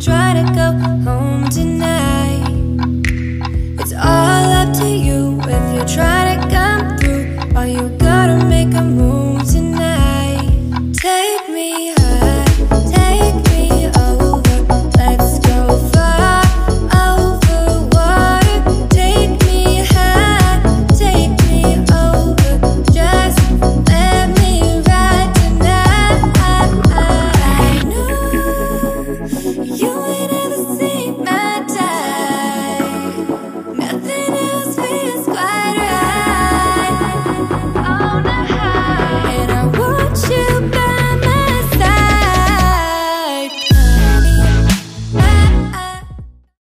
try to go home tonight. It's all up to you if you try to come through, or you gotta make a move.